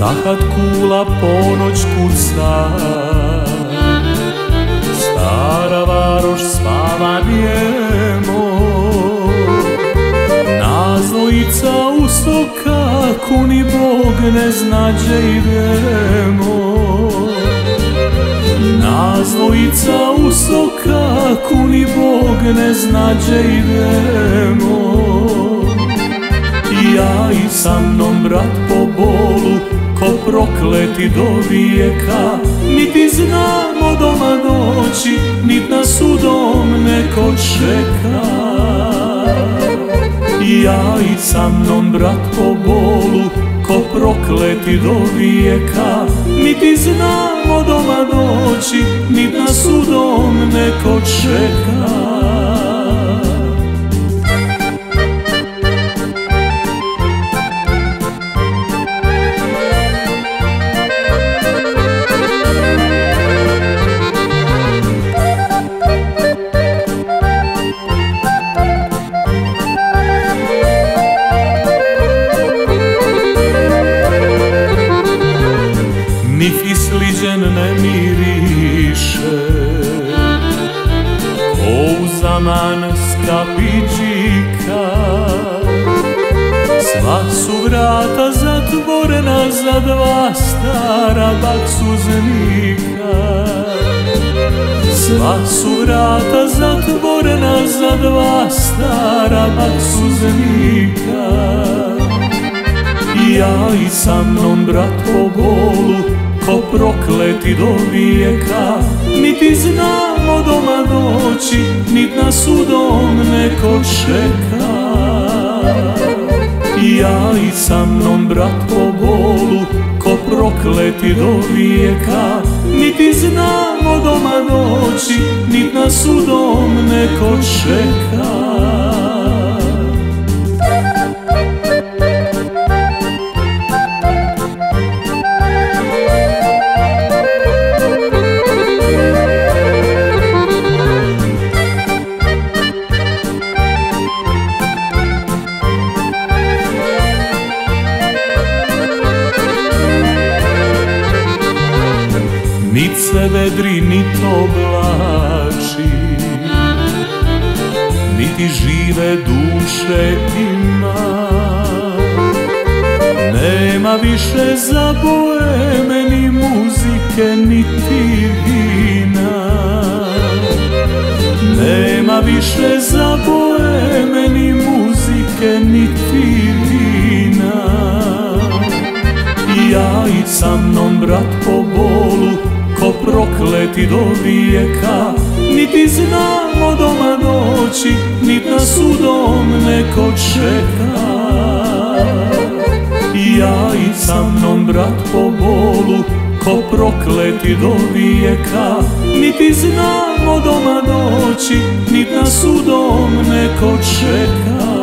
kad kula ponoć kuca. Stara varoš spava njemo Nazlojica u sokaku ni Bog ne znađe idemo Nazlojica u sokaku ni Bog ne znađe idemo ja i sa mnom brat po bolu Ko prokleti do vijeka Niti znamo doma doći Nit nas u dom neko čeka. Ja i sa mnom brat po bolu Ko prokleti do vijeka Niti znamo doma doći Nit nas u dom neko čeka Zaman skapiđika Sva su vrata zatvorena za dva stara baksuznika. Sva su vrata zatvorena za dva stara baksuznika. Ja i sa mnom brat po bolu Ko prokleti do vijeka Niti znamo doma doći Nit nas u dom neko čeka. Ja i sa mnom brat po bolu Ko prokleti do vijeka Niti znamo doma doći Nit nas u dom neko čeka Nit se vedri, nit oblači. Niti žive duše ima. Nema više za boeme ni muzike niti vina. Nema više za boeme ni muzike niti vina. Ja i sa mnom brat po bolu Ko prokleti do vijeka Niti znamo doma doći Nit nas u dom neko čeka. Ja i sa mnom brat po bolu Ko prokleti do vijeka Niti znamo doma doći Nit nas u dom neko čeka